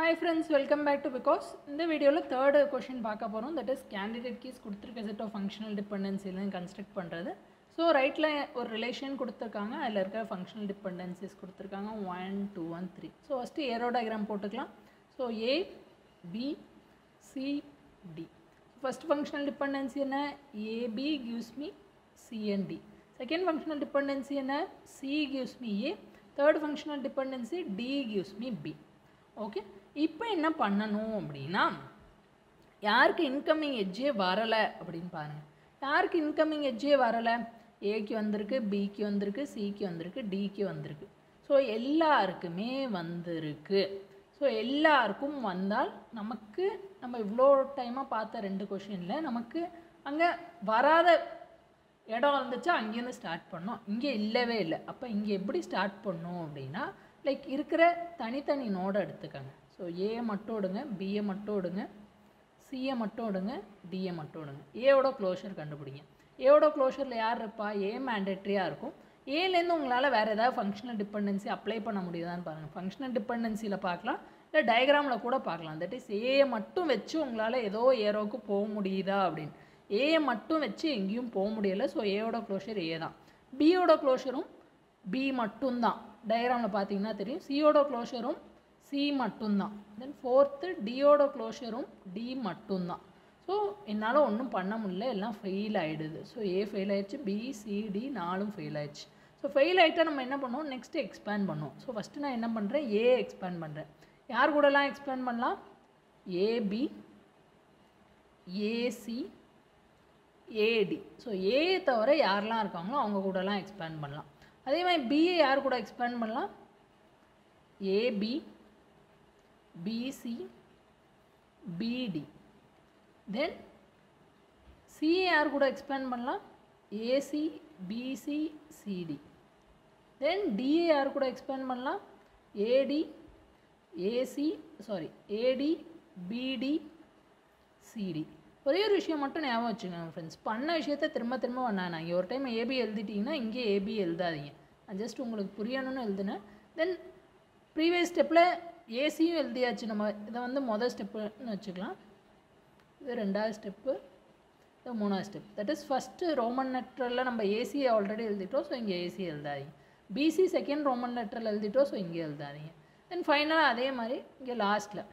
Hi friends welcome back to because இந்த வீடியோவில் third question பார்க்க போகிறோம் தட் இஸ் கேண்டிடேட் கீஸ் கொடுத்துருக்க செட் ஆஃப் ஃபங்க்ஷனல் டிபெண்டன்சிலாம் கன்ஸ்ட்ரக்ட் பண்ணுறது ஸோ ரைட்டில் ஒரு ரிலேஷன் கொடுத்துருக்காங்க. அதில் இருக்கிற ஃபங்க்ஷனல் டிபெண்டன்சிஸ் கொடுத்துருக்காங்க. One two one three so first arrow diagram போட்டுக்கலாம். So A B C D first functional dependency என்ன? AB gives me CD second functional dependency என்ன? C gives me A third functional dependency D gives me B okay இப்போ என்ன பண்ணணும் அப்படின்னா யாருக்கு incoming எட்ஜே வரலை அப்படின்னு பாருங்கள் யாருக்கு இன்கமிங் எட்ஜே வரலை? ஏக்கு வந்திருக்கு பிக்கு வந்திருக்கு சிக்கு வந்திருக்கு டிக்கு வந்திருக்கு. ஸோ எல்லாருக்குமே வந்திருக்கு. ஸோ எல்லாருக்கும் வந்தால் நமக்கு நம்ம இவ்வளோ டைமாக பார்த்த ரெண்டு கொஷினில் நமக்கு அங்கே வராத இடம் இருந்துச்சா அங்கேருந்து ஸ்டார்ட் பண்ணோம். இங்கே இல்லவே இல்லை. அப்போ இங்கே எப்படி ஸ்டார்ட் பண்ணோம் அப்படின்னா லைக் இருக்கிற தனித்தனி நோடை எடுத்துக்கோங்க. ஸோ ஏயை மட்டும் விடுங்க பிஏ மட்டும் விடுங்க சிஏ மட்டும் விடுங்க டிஏ மட்டும் விடுங்க ஏவோட க்ளோஷர் கண்டுபிடிங்க. ஏவோட க்ளோஷரில் யார் இருப்பா? ஏ மேண்டேட்ரியாக இருக்கும். ஏலேருந்து உங்களால் வேறு ஏதாவது ஃபங்க்ஷனல் டிபெண்டன்சி அப்ளை பண்ண முடியுதான்னு பாருங்கள் ஃபங்க்ஷனல் டிபெண்டன்சியில் பார்க்கலாம். இல்லை டயக்ராமில் கூட பார்க்கலாம். தட் இஸ் ஏயை மட்டும் வச்சு உங்களால் ஏதோ ஏரோவுக்கு போக முடியுதா அப்படின்னு. ஏயை மட்டும் வச்சு எங்கேயும் போக முடியலை. ஸோ ஏவோட க்ளோஷர் ஏ தான். பியோட க்ளோஷரும் பி மட்டும்தான். டயக்ராமில் பார்த்தீங்கன்னா தெரியும். சியோட க்ளோஷரும் சி மட்டும்தான். தென் ஃபோர்த்து டியோட க்ளோஷரும் டி மட்டும்தான். ஸோ என்னால் ஒன்றும் பண்ண முடியல. எல்லாம் ஃபெயில் ஆகிடுது ஸோ ஏ ஃபெயில் ஆயிடுச்சு. பி சிடி நாலும் ஃபெயில் ஆயிடுச்சு. ஸோ ஃபெயில் ஆகிட்டா நம்ம என்ன பண்ணுவோம்? நெக்ஸ்ட்டு எக்ஸ்பேண்ட் பண்ணுவோம். ஸோ ஃபஸ்ட்டு நான் என்ன பண்ணுறேன் ஏ எக்ஸ்பேண்ட் பண்ணுறேன் யார் கூடலாம் எக்ஸ்பேண்ட் பண்ணலாம்? AB AC AD so A தவிர யாரெல்லாம் இருக்காங்களோ அவங்க கூடலாம் எக்ஸ்பேண்ட் பண்ணலாம். அதே மாதிரி பிஏ யார் கூட எக்ஸ்பேண்ட் பண்ணலாம்? AB BC BD then CAR கூட எக்ஸ்பேண்ட் பண்ணலாம். AC BC CD then DA கூட எக்ஸ்பேண்ட் பண்ணலாம். ஏடி ஏசி சாரி ஏடி பிடி சிடி ஒரே ஒரு விஷயம் மட்டும் ஞாபகம் வச்சுக்கோங்க ஃப்ரெண்ட்ஸ் பண்ண விஷயத்த திரும்ப திரும்ப பண்ணாங்க இங்கே ஒரு டைம் ஏபி எழுதிட்டிங்கன்னா இங்கே ஏபி எழுதாதீங்க. நான் ஜஸ்ட் உங்களுக்கு புரியணும்னு எழுதுனேன். தென் ப்ரீவியஸ் ஸ்டெப்பில் ஏசியும் எழுதியாச்சு. நம்ம இதை வந்து மொதல் ஸ்டெப்புன்னு வச்சுக்கலாம். இது ரெண்டாவது ஸ்டெப்பு. இது மூணாவது step. That is first Roman லெட்டரில் நம்ம ஏசியை ஆல்ரெடி எழுதிட்டோம். ஸோ இங்கே ஏசி எழுதாதீங்க. பிசி செகண்ட் ரோமன் லெட்டரில் எழுதிட்டோம். ஸோ இங்கே எழுதாதீங்க. தென் ஃபைனலாக அதே மாதிரி இங்கே லாஸ்ட்டில்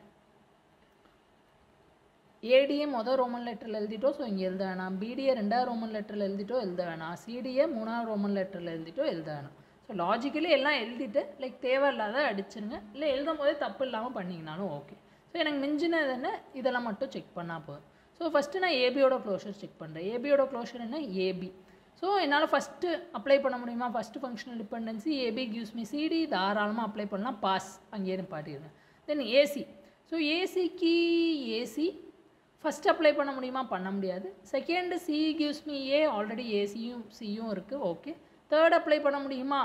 ஏடிஏ மொதல் ரோமன் லெட்டரில் எழுதிட்டோம். ஸோ இங்கே எழுத வேணாம். பிடிஏ ரெண்டாவது ரோமன் லெட்டரில் எழுதிட்டோ எழுத வேணாம். சிடிஏ மூணாவது ரோமன் லெட்டரில் எழுதிட்டோ எழுத வேணாம். ஸோ லாஜிக்கலி எல்லாம் எழுதிட்டு லைக் தேவையில்லாத அடிச்சிருங்க. இல்லை எழுதும் போதே தப்பு இல்லாமல் பண்ணிங்கனாலும் ஓகே ஸோ எனக்கு மிஞ்சினது என்ன? இதெல்லாம் மட்டும் செக் பண்ணால் போதும். ஸோ ஃபஸ்ட்டு நான் ஏபியோட க்ளோஷர் செக் பண்ணுறேன் ஏபியோட க்ளோஷர் என்ன? ஏபி ஸோ என்னால் ஃபஸ்ட்டு அப்ளை பண்ண முடியுமா? First functional dependency AB gives me CD தாராளமாக அப்ளை பண்ணலாம். பாஸ் அங்கேயே நிப்பாட்டிடுங்க தென் ஏசி ஸோ ஏசிக்கு ஏசி ஃபஸ்ட் அப்ளை பண்ண முடியுமா? பண்ண முடியாது. Second C gives me A already ஏசியும் சியும் இருக்குது ஓகே தேர்ட் அப்ளை பண்ண முடியுமா?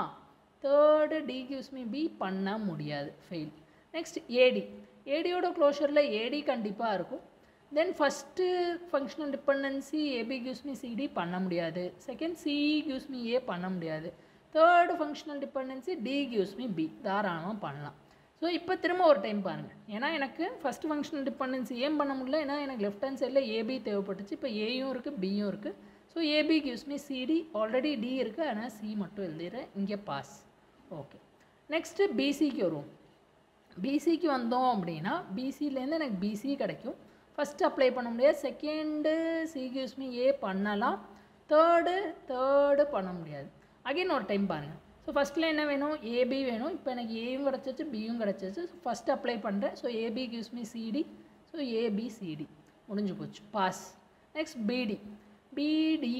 Third D gives me B பண்ண முடியாது. ஃபெயில் நெக்ஸ்ட் ஏடி ஏடியோட க்ளோஷரில் ஏடி கண்டிப்பாக இருக்கும். Then first functional dependency AB gives me CD பண்ண முடியாது. Second CE gives me A பண்ண முடியாது. Third functional dependency D gives me B தாராளமாக பண்ணலாம். ஸோ இப்போ திரும்ப ஒரு டைம் பாருங்கள் ஏன்னா எனக்கு ஃபஸ்ட் ஃபங்க்ஷனல் டிபெண்டன்சி ஏன் பண்ண முடியல? ஏன்னா எனக்கு லெஃப்ட் ஹேண்ட் சைடில் ஏபி தேவைப்பட்டுச்சு. இப்போ ஏயும் இருக்குது பியும் இருக்குது so AB gives me CD already D இருக்குது ஆனால் சி மட்டும் எழுதிடுறேன். இங்கே பாஸ் ஓகே நெக்ஸ்ட்டு பிசிக்கு வருவோம். பிசிக்கு வந்தோம் அப்படின்னா பிசிலேருந்து எனக்கு பிசி கிடைக்கும். ஃபஸ்ட்டு அப்ளை பண்ண முடியாது. Second C gives me A பண்ணலாம். தேர்டு தேர்டு பண்ண முடியாது. அகைன் ஒரு டைம் பாருங்கள் ஸோ ஃபஸ்ட்டில் என்ன வேணும்? ஏபி வேணும். இப்போ எனக்கு ஏயும் கிடச்சிச்சு பியும் கிடச்சிச்சு ஸோ ஃபஸ்ட் அப்ளை பண்ணுறேன் so AB gives me CD so AB CD முடிஞ்சு போச்சு. பாஸ் நெக்ஸ்ட் பிடி பிடி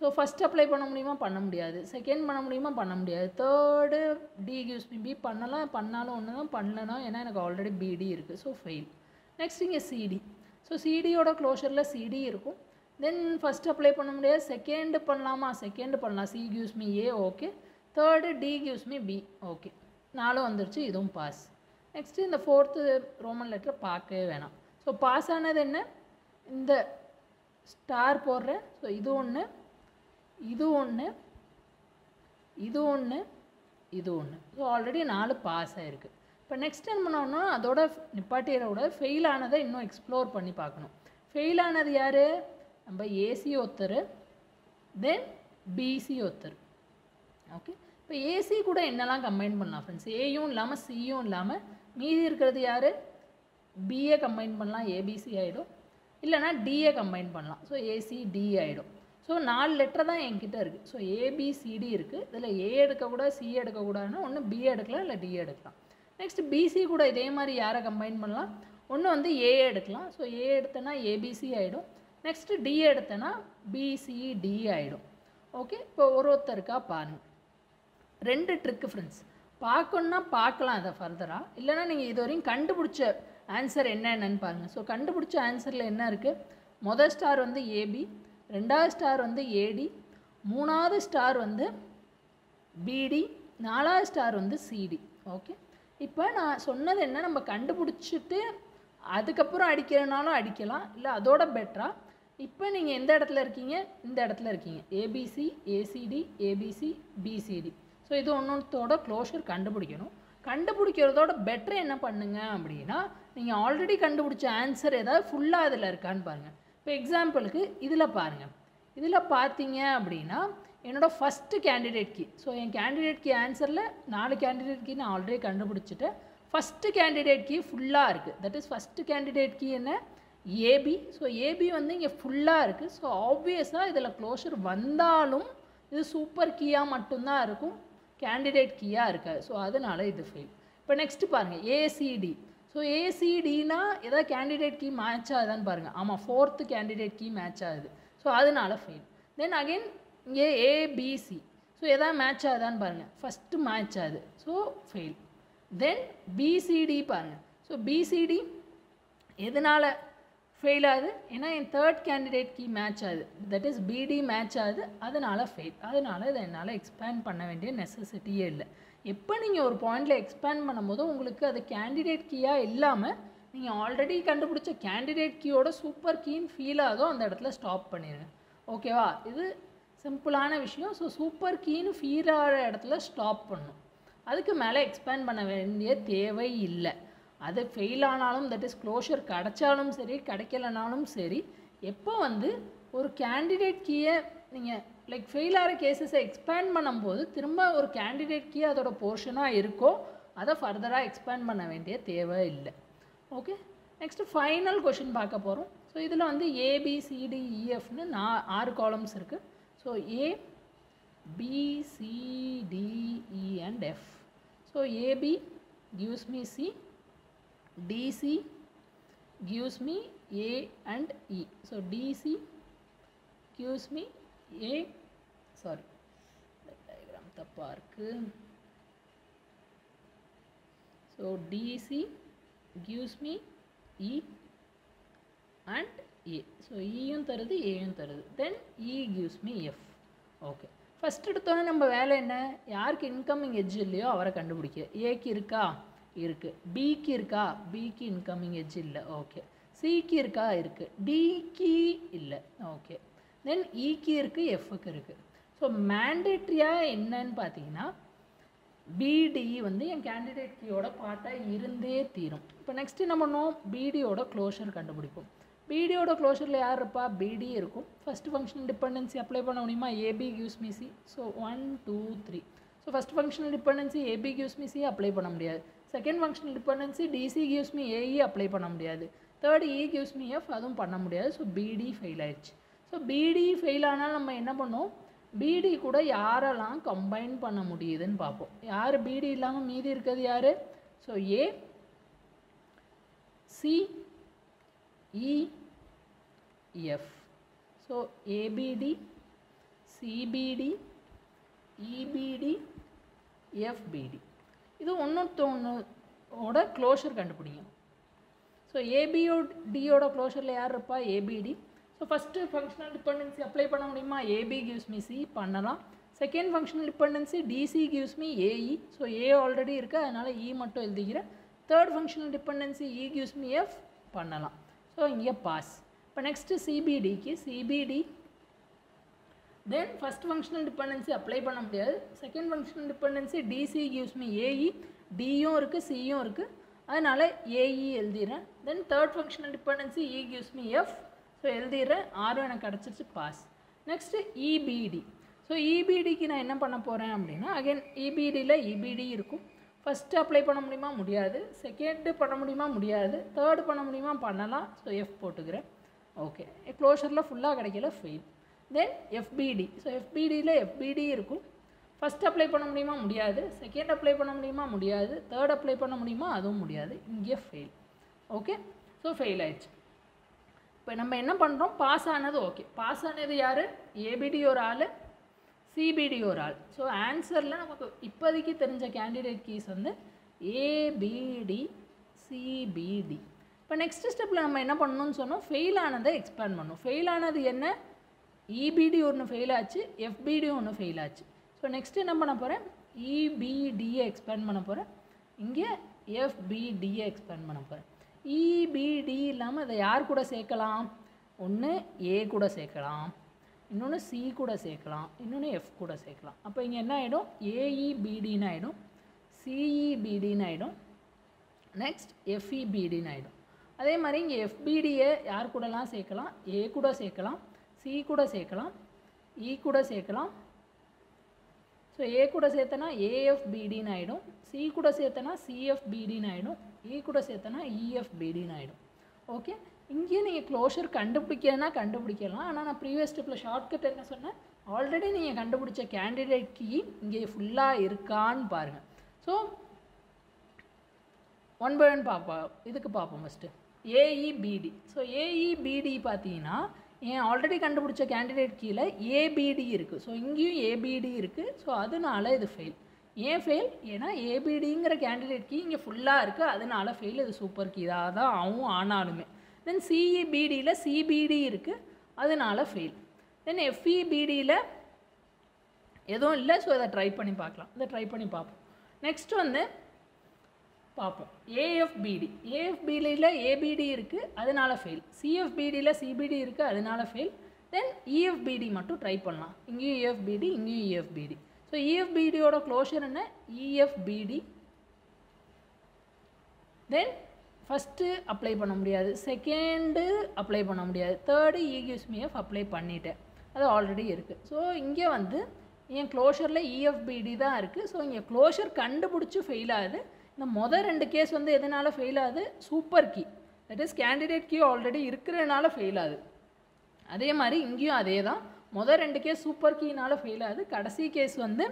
ஸோ ஃபஸ்ட் அப்ளை பண்ண முடியுமா? பண்ண முடியாது. செகண்ட் பண்ண முடியுமா? பண்ண முடியாது. தேர்டு டி கிவ்ஸ் பி பண்ணலாம். பண்ணாலும் ஒன்று தான் பண்ணலனா ஏன்னா எனக்கு ஆல்ரெடி பிடி இருக்குது ஸோ ஃபெயில் நெக்ஸ்ட் இங்கே சிடி ஸோ சிடியோட க்ளோஷரில் சிடி இருக்கும். தென் ஃபஸ்ட் அப்ளை பண்ண முடியாது. செகண்டு பண்ணலாமா? செகண்டு பண்ணலாம். C gives me A okay third D gives me B okay நாலும் வந்துருச்சு. இதுவும் பாஸ் நெக்ஸ்ட்டு இந்த ஃபோர்த்து ரோமன் லெட்டரை பார்க்கவே வேணாம். ஸோ பாஸ் ஆனது என்ன? இந்த ஸ்டார் போடுறேன். ஸோ இது ஒன்று இது ஒன்று இது ஒன்று இது ஒன்று ஸோ ஆல்ரெடி நாலு பாஸ் ஆகிருக்கு இப்போ நெக்ஸ்ட் என்ன பண்ணோம்னா அதோட நிப்பாட்டியரோட ஃபெயில் ஆனதை இன்னும் எக்ஸ்ப்ளோர் பண்ணி பார்க்கணும். ஃபெயில் ஆனது யார்? நம்ம ஏசி ஒருத்தர் தென் பிசி ஒருத்தர். ஓகே இப்போ ஏசி கூட என்னெல்லாம் கம்பைன் பண்ணலாம் ஃப்ரெண்ட்ஸ் ஏயும் இல்லாமல் சியும் இல்லாமல் மீதி இருக்கிறது யார்? பிஏ கம்பைன் பண்ணலாம் ஏபிசி ஆகிடும் இல்லைனா டிஏ கம்பைன் பண்ணலாம். ஸோ ஏசி டி ஆகிடும் ஸோ நாலு லெட்டர் தான் என்கிட்ட இருக்குது ஸோ ஏபிசிடி இருக்குது இதில் ஏ எடுக்கக்கூடாது சி எடுக்கக்கூடாதுன்னா ஒன்று பி எடுக்கலாம் இல்லை டி எடுக்கலாம். நெக்ஸ்ட் பிசி கூட இதே மாதிரி யாரை கம்பைன் பண்ணலாம்? ஒன்று வந்து ஏ எடுக்கலாம். ஸோ ஏ எடுத்தேன்னா ஏபிசி ஆகிடும் நெக்ஸ்ட்டு டி எடுத்தேன்னா பிசிடி ஆகிடும் ஓகே இப்போ ஒரு ஒருத்தருக்கா பாருங்கள் ரெண்டு ட்ரிக்கு ஃப்ரெண்ட்ஸ் பார்க்கணுன்னா பார்க்கலாம் அதை ஃபர்தராக இல்லைன்னா நீங்கள் இது வரையும் கண்டுபிடிச்ச ஆன்சர் என்ன என்னன்னு பாருங்கள் ஸோ கண்டுபிடிச்ச ஆன்சரில் என்ன இருக்குது மொதல் ஸ்டார் வந்து ஏபி ரெண்டாவது ஸ்டார் வந்து ஏடி மூணாவது ஸ்டார் வந்து பிடி நாலாவது ஸ்டார் வந்து சிடி ஓகே இப்போ நான் சொன்னது என்ன? நம்ம கண்டுபிடிச்சிட்டு அதுக்கப்புறம் அடிக்கிறனாலும் அடிக்கலாம். இல்லை அதோட பெட்டராக இப்போ நீங்கள் எந்த இடத்துல இருக்கீங்க? இந்த இடத்துல இருக்கீங்க. ABC ACD ABC BCD so இது ஒன்றொன்றத்தோட க்ளோஷர் கண்டுபிடிக்கணும். கண்டுபிடிக்கிறதோட பெட்டர் என்ன பண்ணுங்க அப்படின்னா நீங்கள் ஆல்ரெடி கண்டுபிடிச்ச ஆன்சர் ஏதாவது ஃபுல்லாக அதில் இருக்கான்னு பாருங்கள் இப்போ எக்ஸாம்பிளுக்கு இதில் பாருங்கள் இதில் பார்த்தீங்க அப்படின்னா என்னோடய ஃபஸ்ட்டு கேண்டிடேட் கீ ஸோ என் கேண்டிடேட் கீ ஆன்சரில் நாலு கேண்டிடேட் கீ நான் ஆல்ரெடி கண்டுபிடிச்சிட்டேன். ஃபஸ்ட்டு கேண்டிடேட் கீ ஃபுல்லாக இருக்குது that is first candidate key என்ன? ஏபி ஸோ ஏபி வந்து இங்கே ஃபுல்லாக இருக்குது ஸோ ஆப்வியஸாக இதில் க்ளோஷர் வந்தாலும் இது சூப்பர் கீயாக மட்டும்தான் இருக்கும். கேண்டிடேட் கீயாக இருக்காது. ஸோ அதனால் இது ஃபெயில் இப்போ நெக்ஸ்ட்டு பாருங்கள் ஏசிடி ஸோ ஏசிடினா எதாவது கேண்டிடேட் கீ மேட்ச் ஆகுதான்னு பாருங்கள் ஆமாம் ஃபோர்த்து கேண்டிடேட் கீ மேட்ச் ஆகுது. ஸோ அதனால ஃபெயில் தென் அகைன் இங்கே ஏபிசி ஸோ எதாவது மேட்ச் ஆகுதான்னு பாருங்கள் ஃபஸ்ட்டு மேட்ச் ஆகுது. ஸோ ஃபெயில் தென் பிசிடி பாருங்கள் ஸோ பிசிடி எதனால் ஃபெயில் ஆகுது? ஏன்னா என் தேர்ட் கேண்டிடேட் கீ மேட்ச் ஆகுது. தட் இஸ் பிடி மேட்ச் ஆகுது. அதனால் ஃபெயில் அதனால் இதை என்னால் எக்ஸ்பேண்ட் பண்ண வேண்டிய நெசசிட்டியே இல்லை. எப்போ நீங்கள் ஒரு பாயிண்டில் எக்ஸ்பேண்ட் பண்ணும்போது உங்களுக்கு அது கேண்டிடேட் கீயாக இல்லாமல் நீங்கள் ஆல்ரெடி கண்டுபிடிச்ச கேண்டிடேட் கீயோட சூப்பர் கீன்னு ஃபீல் ஆகும் அந்த இடத்துல ஸ்டாப் பண்ணிடுங்க ஓகேவா இது சிம்பிளான விஷயம். ஸோ சூப்பர் கீன்னு ஃபீல் ஆகிற இடத்துல ஸ்டாப் பண்ணும். அதுக்கு மேலே எக்ஸ்பேண்ட் பண்ண வேண்டிய தேவை இல்லை. அது ஃபெயில் ஆனாலும் தட் இஸ் க்ளோஷர் கிடைச்சாலும் சரி கிடைக்கலனாலும் சரி எப்போ வந்து ஒரு கேண்டிடேட் கீயை நீங்கள் லைக் ஃபெயில் ஆகிற கேசஸை எக்ஸ்பேண்ட் பண்ணும்போது திரும்ப ஒரு கேண்டிடேட் கீ அதோட போர்ஷனாக இருக்கோ அதை ஃபர்தராக எக்ஸ்பேண்ட் பண்ண வேண்டிய தேவை இல்லை. ஓகே நெக்ஸ்ட்டு ஃபைனல் கொஷின் பார்க்க போகிறோம் ஸோ இதில் வந்து ஏபிசிடிஇஎஃப்னு e, நான் ஆறு காலம்ஸ் இருக்குது so A BCDE and F so AB gives me C. DC gives me A and E. So DC gives me A sorry diagram தப்பாக தப்பா இருக்கு. DC DC me E and A so இயும் தருது ஏயும் தருது. Then E gives me F okay first எடுத்தோன்னே நம்ம வேலை என்ன? யாருக்கு இன்கமிங் எட்ஜ் இல்லையோ அவரை கண்டுபிடிக்க. ஏக்கு இருக்கா? இருக்குது பிக்கு இருக்கா? பிக்கு இன்கமிங் எட்ஜ் இல்லை. ஓகே சிக்கு இருக்கா? இருக்குது டிக்கு இல்லை. ஓகே தென் இக்கு e இருக்குது எஃப்க்கு இருக்குது ஸோ மேண்டேட்ரியாக என்னன்னு பார்த்தீங்கன்னா பிடி வந்து என் கேண்டிடேட் கீயோட பார்ட்டாக இருந்தே தீரும். இப்போ நெக்ஸ்ட்டு என்ன பண்ணுவோம்? பிடியோட க்ளோஷர் கண்டுபிடிப்போம். பிடியோட க்ளோஷரில் யார் இருப்பா? பிடி இருக்கும். ஃபஸ்ட் ஃபங்க்ஷன் டிபெண்டன்சி அப்ளை பண்ண முடியுமா? AB gives me C so one two three so first functional dependency AB gives me C apply பண்ண முடியாது. Second functional dependency DC gives me AE apply பண்ண முடியாது. Third E gives me F அதுவும் பண்ண முடியாது. So பிடி fail ஆயிடுச்சு. So பிடி ஃபெயில் ஆனால் நம்ம என்ன பண்ணோம் பிடி கூட யாரெல்லாம் கம்பைன் பண்ண முடியுதுன்னு பார்ப்போம். யார் பிடி இல்லாமல் மீதி இருக்கிறது யார்? So A C EF so ABD CBD EBD FBD இது ஒன்றொருத்தவனோட க்ளோஷர் கண்டுபிடிங்க. ஸோ ஏபிஓ டியோட க்ளோஷரில் யார் இருப்பா? ABD so first functional dependency apply பண்ண முடியுமா? ஏபி கிவ்ஸ் மீ சி பண்ணலாம். Second functional dependency DC gives me AE so A already இருக்குது அதனால் இ மட்டும் எழுதிக்கிறேன். Third functional dependency E gives me F பண்ணலாம். ஸோ இங்கே பாஸ் இப்போ next சிபிடிக்கு CBD then first functional dependency apply பண்ண முடியாது. Second functional dependency DC gives me AE டியும் இருக்குது சியும் இருக்குது அதனால் AE எழுதிடுறேன் then third functional dependency E gives me F so எழுதிடுறேன். ஆரும் எனக்கு கிடச்சிருச்சு பாஸ் நெக்ஸ்ட்டு இபிடி ஸோ இபிடிக்கு நான் என்ன பண்ண போகிறேன் அப்படின்னா அகைன் இபிடியில் இபிடி இருக்கும். ஃபஸ்ட்டு அப்ளை பண்ண முடியுமா? முடியாது. செகண்டு பண்ண முடியுமா? முடியாது. தேர்டு பண்ண முடியுமா? பண்ணலாம். ஸோ எஃப் போட்டுக்கிறேன். ஓகே க்ளோஷரில் ஃபுல்லாக கிடைக்கல ஃபெயில் தென் எஃபிடி ஸோ எஃபிடியில் எஃபிடி இருக்கும். ஃபஸ்ட் அப்ளை பண்ண முடியுமா? முடியாது. செகண்ட் அப்ளை பண்ண முடியுமா? முடியாது. தேர்ட் அப்ளை பண்ண முடியுமா? அதுவும் முடியாது. இங்கே ஃபெயில் ஓகே ஸோ ஃபெயில் ஆயிடுச்சு. இப்போ நம்ம என்ன பண்ணுறோம் பாஸ் ஆனது ஓகே பாஸ் ஆனது யார்? ஏபிடி ஒரு ஆள் சிபிடி ஒரு ஆள். ஸோ ஆன்சரில் நமக்கு இப்போதைக்கு தெரிஞ்ச கேண்டிடேட் கீஸ் வந்து ஏபிடி சிபிடி இப்போ நெக்ஸ்ட் ஸ்டெப்பில் நம்ம என்ன பண்ணணும்னு சொன்னோம்? ஃபெயில் ஆனதை எக்ஸ்பேண்ட் பண்ணணும். ஃபெயில் ஆனது என்ன? இபிடி ஒன்று ஃபெயில் ஆச்சு எஃபிடி ஒன்று ஃபெயில் ஆச்சு. ஸோ நெக்ஸ்ட் என்ன பண்ண போகிறேன் இபிடியை எக்ஸ்பேண்ட் பண்ண போகிறேன் இங்கே எஃபிடியை எக்ஸ்பேண்ட் பண்ண போகிறேன் E, இபிடி இல்லாமல் அதை யார் கூட சேர்க்கலாம்? ஒன்று ஏ கூட சேர்க்கலாம். இன்னொன்று சி கூட சேர்க்கலாம். இன்னொன்று எஃப் கூட சேர்க்கலாம். அப்போ இங்கே என்ன ஆகிடும் ஏஇபிடின்னு e, ஆகிடும் சிஇபிடின்னு e, ஆகிடும் நெக்ஸ்ட் எஃப்இபிடின்னு ஆகிடும் அதே மாதிரி இங்கே எஃபிடியை யார் கூடலாம் சேர்க்கலாம்? ஏ கூட சேர்க்கலாம். சி கூட சேர்க்கலாம். இ கூட சேர்க்கலாம். ஸோ ஏ கூட சேர்த்தனா ஏஎஃப்பிடின்னு ஆகிடும் சி கூட சேர்த்தனா சிஎஃப்பிடின்னு ஆகிடும் இ கூட சேர்த்தனா இஎஃப்பிடின்னு ஆகிடும் ஓகே இங்கேயே நீங்கள் க்ளோஷர் கண்டுபிடிக்கிறதுனா கண்டுபிடிக்கலாம். ஆனால் நான் ப்ரீவியஸ் ஸ்டெப்பில் ஷார்ட்கட் என்ன சொன்னேன்? ஆல்ரெடி நீங்கள் கண்டுபிடிச்ச கேண்டிடேட் கீ இங்கே ஃபுல்லாக இருக்கான்னு பாருங்கள் ஸோ ஒன் பை ஒன் பார்ப்போம் இதுக்கு பார்ப்போம் ஃபஸ்ட்டு ஏஇபிடி ஸோ ஏஇபிடி பார்த்தீங்கன்னா ஏன் ஆல்ரெடி கண்டுபிடிச்ச கேண்டிடேட் கீழே ஏபிடி இருக்குது ஸோ இங்கேயும் ஏபிடி இருக்குது ஸோ அதனால இது ஃபெயில் ஏன் ஃபெயில் ஏன்னா ஏபிடிங்கிற கேண்டிடேட் கீ இங்கே ஃபுல்லாக இருக்குது அதனால ஃபெயில் இது சூப்பர் கீ தான் ஆகும் ஆனாலுமே. தென் சிஇபிடியில் சிபிடி இருக்குது அதனால ஃபெயில் தென் எஃப்இபிடியில் எதுவும் இல்லை. ஸோ இதை ட்ரை பண்ணி பார்க்கலாம். இதை ட்ரை பண்ணி பார்ப்போம். நெக்ஸ்ட் வந்து பார்ப்போம். ஏஎஃப்பிடி ஏஎஃப்பிடியில் ஏபிடி இருக்குது அதனால ஃபெயில் சிஎஃப்பிடியில் சிபிடி இருக்குது அதனால ஃபெயில் தென் இஎஃப்பிடி மட்டும் ட்ரை பண்ணலாம். இங்கேயும் இஎஃப்பிடி இங்கேயும் இஎஃப்பிடி ஸோ இஎஃப்பிடியோட க்ளோஷர் என்ன? இஎஃப்பிடி தென் ஃபஸ்ட்டு அப்ளை பண்ண முடியாது. செகண்டு அப்ளை பண்ண முடியாது. தேர்டு இகியூஸ்மிஎஃப் அப்ளை பண்ணிட்டேன். அது ஆல்ரெடி இருக்குது ஸோ இங்கே வந்து என் க்ளோஷரில் இஎஃப்பிடி தான் இருக்குது ஸோ இங்கே க்ளோஷர் கண்டுபிடிச்சி ஃபெயில் ஆகுது. இந்த மொதல் ரெண்டு கேஸ் வந்து எதனால் ஃபெயில் ஆகுது? Super key that is candidate key already இருக்கிறதுனால ஃபெயில் ஆகுது. அதே மாதிரி இங்கேயும் அதே தான். மொதல் ரெண்டு கேஸ் சூப்பர் கீனால் ஃபெயில் ஆகுது. கடைசி கேஸ் வந்து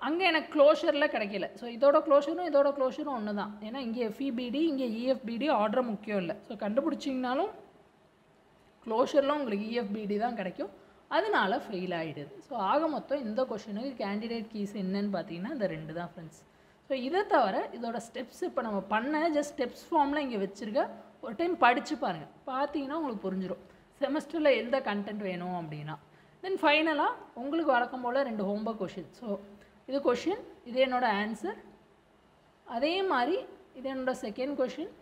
அங்கே எனக்கு க்ளோஷரில் கிடைக்கல. ஸோ இதோட க்ளோஷரும் இதோட க்ளோஷரும் ஒன்று தான் ஏன்னா இங்கே எஃப்இபிடி இங்கே இஎஃப்பிடி ஆர்டர் முக்கியம் இல்லை. ஸோ கண்டுபிடிச்சிங்கனாலும் க்ளோஷரில் உங்களுக்கு இஎஃப்பிடி தான் கிடைக்கும். அதனால ஃபெயில் ஆகிடுது ஸோ ஆக மொத்தம் இந்த கொஷனுக்கு கேண்டிடேட் கீஸ் என்னன்னு பார்த்தீங்கன்னா இந்த ரெண்டு தான் ஃப்ரெண்ட்ஸ் ஸோ இதை தவிர இதோட ஸ்டெப்ஸ் இப்போ நம்ம பண்ண ஜஸ்ட் ஸ்டெப்ஸ் ஃபார்மில் இங்கே வச்சுருக்க ஒரு டைம் படித்து பாருங்கள் பார்த்தீங்கன்னா உங்களுக்கு புரிஞ்சிடும் செமஸ்டரில் எந்த கண்டென்ட் வேணும் அப்படின்னா தென் ஃபைனலாக உங்களுக்கு வழக்கம் போல் ரெண்டு ஹோம்ஒர்க் கொஷின் ஸோ இது கொஷின் இது என்னோட ஆன்சர் அதே மாதிரி இது என்னோடய செகண்ட் கொஷின்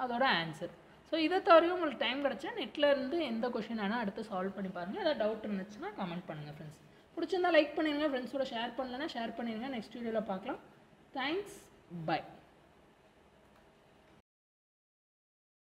அதோட ஆன்சர் ஸோ இதை தவிர உங்களுக்கு டைம் கிடச்சா நெட்டில் இருந்து எந்த கொஷின் வேணால் அடுத்து சால்வ் பண்ணி பாருங்கள் ஏதாவது டவுட் இருந்துச்சுன்னா கமெண்ட் பண்ணுங்கள் ஃப்ரெண்ட்ஸ் பிடிச்சிருந்தா லைக் பண்ணிடுங்க ஃப்ரெண்ட்ஸோட ஷேர் பண்ணலன்னா ஷேர் பண்ணிடுங்க நெக்ஸ்ட் வீடியோவில் பார்க்கலாம். Thanks bye